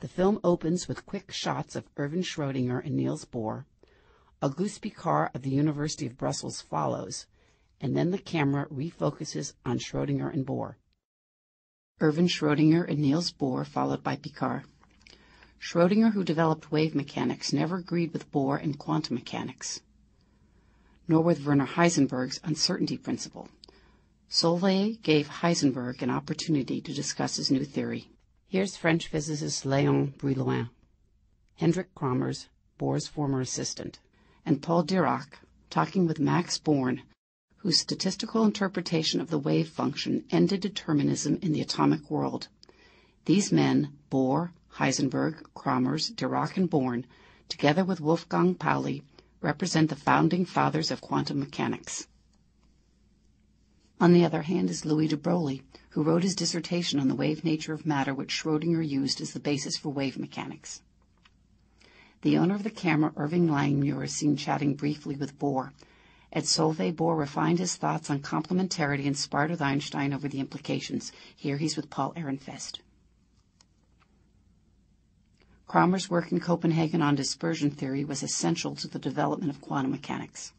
The film opens with quick shots of Erwin Schrödinger and Niels Bohr. A Auguste Piccard of the University of Brussels follows, and then the camera refocuses on Schrödinger and Bohr. Erwin Schrödinger and Niels Bohr, followed by Piccard. Schrödinger, who developed wave mechanics, never agreed with Bohr in quantum mechanics, nor with Werner Heisenberg's uncertainty principle. Solvay gave Heisenberg an opportunity to discuss his new theory. Here's French physicist Léon Brillouin, Hendrik Kramers, Bohr's former assistant, and Paul Dirac talking with Max Born, whose statistical interpretation of the wave function ended determinism in the atomic world. These men, Bohr, Heisenberg, Kramers, Dirac, and Born, together with Wolfgang Pauli, represent the founding fathers of quantum mechanics. On the other hand is Louis de Broglie, who wrote his dissertation on the wave nature of matter which Schrödinger used as the basis for wave mechanics. The owner of the camera, Irving Langmuir, is seen chatting briefly with Bohr. At Solvay, Bohr refined his thoughts on complementarity and sparred with Einstein over the implications. Here he's with Paul Ehrenfest. Kramers' work in Copenhagen on dispersion theory was essential to the development of quantum mechanics.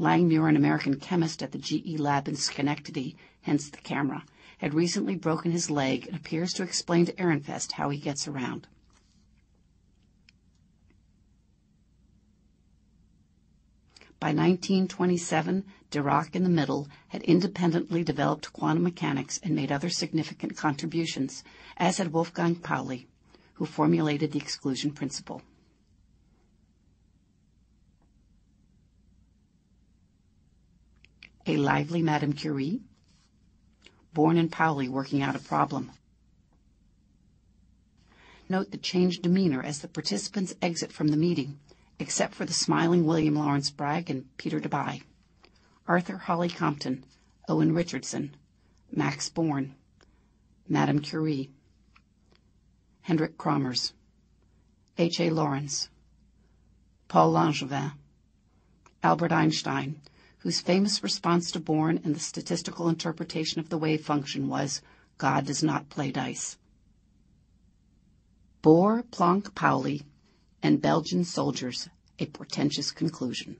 Langmuir, an American chemist at the GE lab in Schenectady, hence the camera, had recently broken his leg and appears to explain to Ehrenfest how he gets around. By 1927, Dirac in the middle had independently developed quantum mechanics and made other significant contributions, as had Wolfgang Pauli who formulated the exclusion principle. A lively Madame Curie, Born and Pauli working out a problem. Note the changed demeanor as the participants exit from the meeting, except for the smiling William Lawrence Bragg and Peter Debye, Arthur Holly Compton, Owen Richardson, Max Born, Madame Curie. Hendrik Kramers, H. A. Lorentz, Paul Langevin, Albert Einstein, whose famous response to Born and the statistical interpretation of the wave function was, God does not play dice. Bohr, Planck, Pauli, and Belgian soldiers, a portentous conclusion.